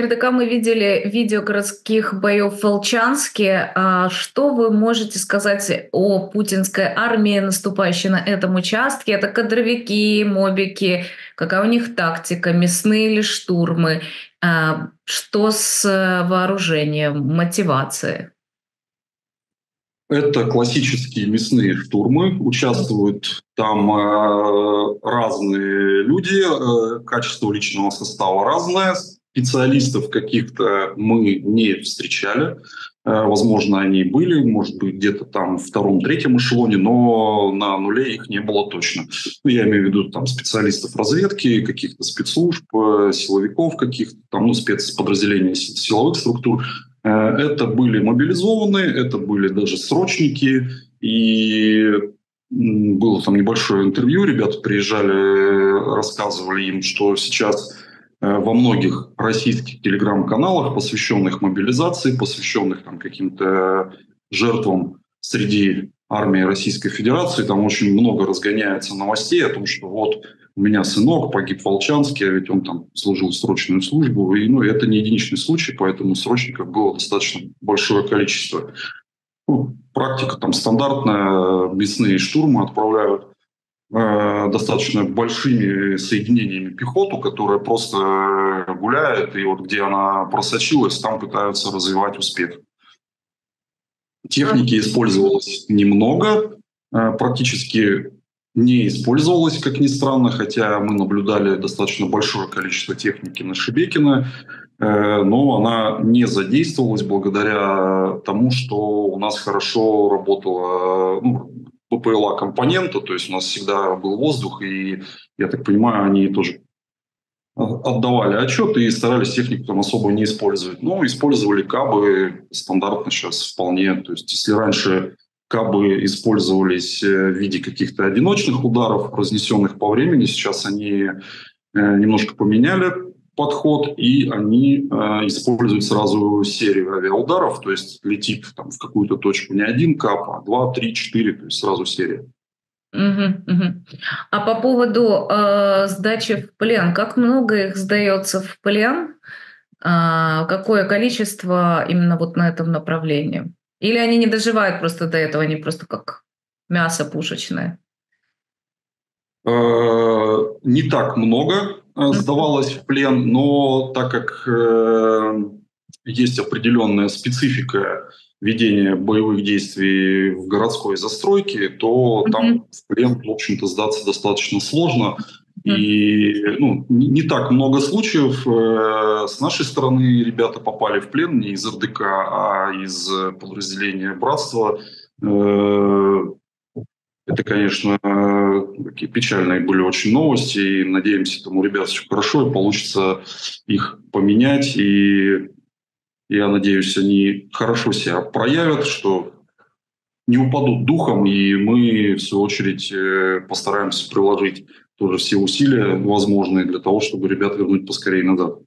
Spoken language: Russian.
РДК мы видели видео городских боев в Волчанске. А что вы можете сказать о путинской армии, наступающей на этом участке? Это кадровики, мобики, какая у них тактика, мясные или штурмы? А что с вооружением, мотивацией? Это классические мясные штурмы. Участвуют там э, разные люди, э, качество личного состава разное. Специалистов каких-то мы не встречали. Э, возможно, они были, может быть, где-то там в втором-третьем эшелоне, но на нуле их не было точно. Ну, я имею в виду там специалистов разведки, каких-то спецслужб, э, силовиков каких-то, там, ну, спецподразделений силовых структур. Э, это были мобилизованные, это были даже срочники, и было там небольшое интервью, ребята приезжали, рассказывали им, что сейчас во многих российских телеграм-каналах, посвященных мобилизации, посвященных там каким-то жертвам среди армии Российской Федерации, там очень много разгоняется новостей о том, что вот у меня сынок погиб в Волчанске, а ведь он там служил срочную службу. И, ну, это не единичный случай, поэтому срочников было достаточно большое количество. Ну, практика там стандартная, мясные штурмы отправляют э, достаточно большими соединениями пехоту, которая просто гуляет, и вот где она просочилась, там пытаются развивать успех. Техники использовалось немного, э, практически не использовалась, как ни странно, хотя мы наблюдали достаточно большое количество техники на Шебекина, э, но она не задействовалась благодаря тому, что у нас хорошо работала ну, ППЛА компонента, то есть у нас всегда был воздух, и, я так понимаю, они тоже отдавали отчеты и старались технику там особо не использовать. Но использовали кабы стандартно сейчас вполне. То есть если раньше кабы использовались э, в виде каких-то одиночных ударов, разнесенных по времени. Сейчас они э, немножко поменяли подход, и они э, используют сразу серию авиаударов, то есть летит там, в какую-то точку не один кап, а два, три, четыре, то есть сразу серия. Угу, угу. А по поводу э, сдачи в плен, как много их сдается в плен? Э, какое количество именно вот на этом направлении? Или они не доживают просто до этого, они просто как мясо пушечное? Э, не так много э, сдавалось в плен, но так как э, есть определенная специфика ведения боевых действий в городской застройке, то mm-hmm. там в плен, в общем-то, сдаться достаточно сложно. И ну, не, не так много случаев. Э, с нашей стороны ребята попали в плен не из РДК, а из подразделения «Братства». Э, это, конечно, такие печальные были очень новости. И надеемся, там у ребят все хорошо, и получится их поменять. И я надеюсь, они хорошо себя проявят, что не упадут духом, и мы, в свою очередь, э, постараемся приложить тоже все усилия возможные для того, чтобы ребят вернуть поскорее назад.